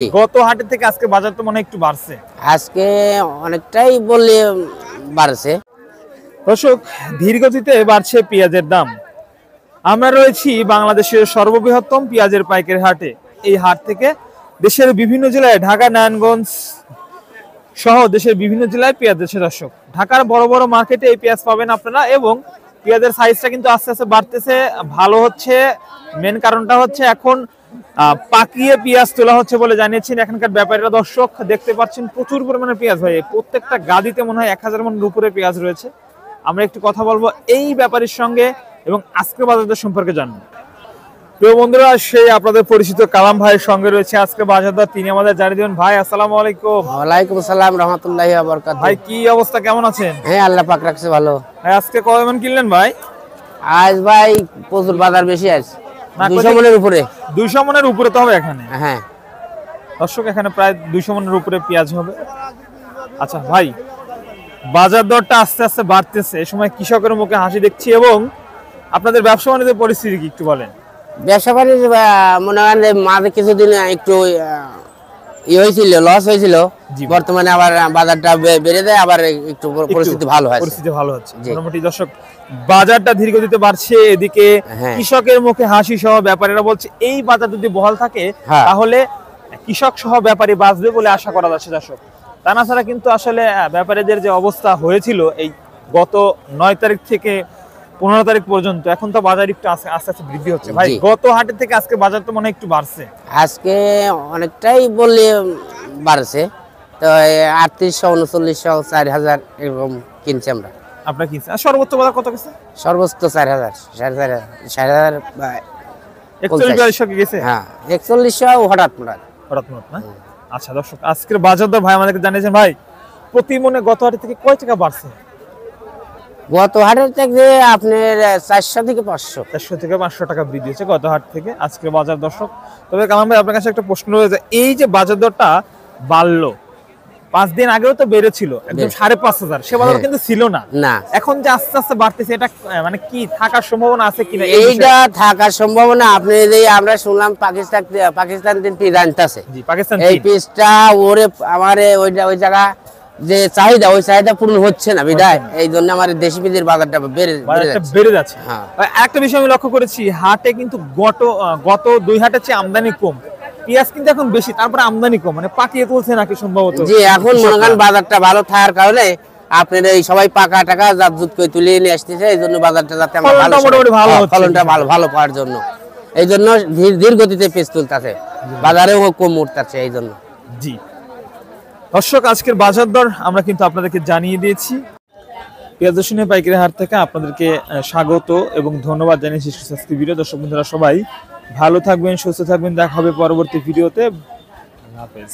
গত হাটের থেকে আজকে বাজার তো মনে একটু বাড়ছে। আজকে অনেকটাই বললে বাড়ছে। দর্শক ধীরগতিতে বাড়ছে পেঁয়াজের দাম। আমরা রয়েছি বাংলাদেশের সর্ববৃহত্তম পেঁয়াজের পাইকারি হাটে। এই হাট থেকে দেশের বিভিন্ন জেলায় ঢাকা নারায়ণগঞ্জ সহ দেশের বিভিন্ন জেলায় পেঁয়াজ দেশে দর্শক। ঢাকার বড় বড় মার্কেটে এই পেঁয়াজ পাবেন আপনারা এবং পেঁয়াজের সাইজটা কিন্তু আস্তে আস্তে বাড়তেছে। ভালো হচ্ছে। মেন কারণটা হচ্ছে এখন পাকিয়ে পেঁয়াজ তোলা হচ্ছে বলে জানিয়েছেন এখানকার ব্যাপারীরা। দর্শক দেখতে পাচ্ছেন প্রচুর পরিমাণে পেঁয়াজ ভাই। প্রত্যেকটা গাদিতে মনে হয় এক হাজার মনের উপরে পেঁয়াজ রয়েছে। আমরা একটু কথা বলব এই ব্যাপারীর সঙ্গে এবং আজকের বাজারদর সম্পর্কে জানব। প্রিয় বন্ধুরা সেই আপনাদের পরিচিত কালাম ভাইয়ের সঙ্গে রয়েছে আজকে বাজারদর। তিনি আমাদের জানিয়ে দেবেন ভাই আসসালামু আলাইকুম। ওয়ালাইকুম সালাম রহমতুল্লাহ ভাই কি অবস্থা? কেমন আছেন? হ্যাঁ আল্লাহ পাক রাখছে ভালো। ভাই আজকে কয় মন কিনলেন ভাই? আজ ভাই প্রচুর বাজার বেশি আছে না, দুশো কোথায়- মনের উপরে। দুইশো মনের উপরে তো হবে এখানে? হ্যাঁ। দর্শক এখানে প্রায় দুইশো মনের উপরে পেঁয়াজ হবে। আচ্ছা ভাই বাজার দরটা আস্তে আস্তে বাড়তেছে। এই সময় কৃষকের মুখে হাসি দেখছি এবং আপনাদের ব্যবসা বাণিজ্যের পরিস্থিতি কি একটু বলেন? ব্যবসা বাণিজ্য মনে হয় মাঝে কিছুদিন একটু ই হয়েছিল লস হয়েছিল। বর্তমানে আবার বাজারটা বেড়ে দেয় আবার একটু পরিস্থিতি ভালো হয় পরিস্থিতি ভালো হচ্ছে। মোটামুটি দর্শক বাজারটা ধীরগতিতে বাড়ছে এদিকে। হ্যাঁ। কৃষকের মুখে হাসি সহ ব্যাপারীরা বলছে এই বাজার যদি বহাল থাকে হ্যাঁ। তাহলে কৃষক সহ ব্যাপারী বাঁচবে বলে আশা করা যাচ্ছে দর্শক। তা না ছাড়া কিন্তু আসলে ব্যাপারীদের যে অবস্থা হয়েছিল এই গত নয় তারিখ থেকে পনেরো তারিখ পর্যন্ত। এখন তো বাজার একটু আস্তে আস্তে বৃদ্ধি হচ্ছে। ভাই গত হাটের থেকে আজকে বাজার তো মনে একটু বাড়ছে। আজকে অনেকটাই বললে বাড়ছে। তো আটত্রিশশো উনচল্লিশশো চার হাজার এরকম কিনছি আমরা। আপনার কি আর সর্বোচ্চ বাজার কত গেছে? সর্বোচ্চ চার হাজার সাড়ে চার হাজার সাড়ে হাজার বা- একচল্লিশ পঞ্চাশ। বিয়াল্লিশশো কি গেছে? হ্যাঁ একচল্লিশশো হঠাৎ হঠাৎ। হঠাৎ না? আচ্ছা দর্শক আজকের বাজার দর ভাই আমাদেরকে জানিয়েছেন ভাই প্রতি মনে গত হাটের থেকে কয় টাকা বাড়ছে? গত হাটের থেকে আপনার চারশো থেকে পাঁচশো। চারশো থেকে পাঁচশো টাকা বৃদ্ধি হয়েছে গত হাট থেকে আজকের বাজার দর্শক। তবে কালাম ভাই আপনার কাছে একটা প্রশ্ন রয়েছে এই যে বাজার দরটা বাড়লো পাঁচ দিন আগেও তো বেড়েছিল একদম সাড়ে পাঁচ হাজার। সে বাজার হ্যাঁ। কিন্তু ছিল না। না। এখন যে আস্তে আস্তে বাড়তেছে এটা মানে কি থাকার সম্ভাবনা আছে কিনা এই এইটা থাকার সম্ভাবনা আপনি যে আমরা শুনলাম পাকিস্তান পাকিস্তান দিন পিস আনতেছে পাকিস্তান এই পিসটা ওরে আমার ওই ওই জায়গা যে চাহিদা ওই চাহিদা পূরণ হচ্ছে না বিদায়। এই জন্য আমার দেশি পিসের বাজারটা বেড়ে বেড়ে যাচ্ছে। হ্যাঁ। একটা বিষয় আমি লক্ষ্য করেছি হাটে কিন্তু গত গত দুই হাটের চেয়ে আমদানি কম। পেঁয়াজ কিন্তু এখন বেশি তারপরে আমদানি কম মানে পাকিয়ে তুলছে নাকি সম্ভবত? জি এখন মনে করেন বাজারটা ভালো থাকার কারণে আপনার এই সবাই পাকা টাকা জাতজুত করে তুলে নিয়ে আসতেছে এই জন্য বাজারটা যাতে আমরা ভালো হ্যাঁ, ফলনটা ভালো ভালো পাওয়ার জন্য। এই জন্য ধীর ধীর গতিতে পেস তুলতেছে। বাজারেও কম উঠতেছে এই জন্য। জি। দর্শক, আজকের বাজার দর আমরা কিন্তু আপনাদেরকে জানিয়ে দিয়েছি। পেঁয়াজ রসুনের পাইকারি হাট থেকে আপনাদেরকে স্বাগত এবং ধন্যবাদ জানিয়ে শিশু করছি ভিডিও দর্শক বন্ধুরা, সবাই ভালো থাকবেন, সুস্থ থাকবেন। দেখা হবে পরবর্তী ভিডিওতে হাফেজ।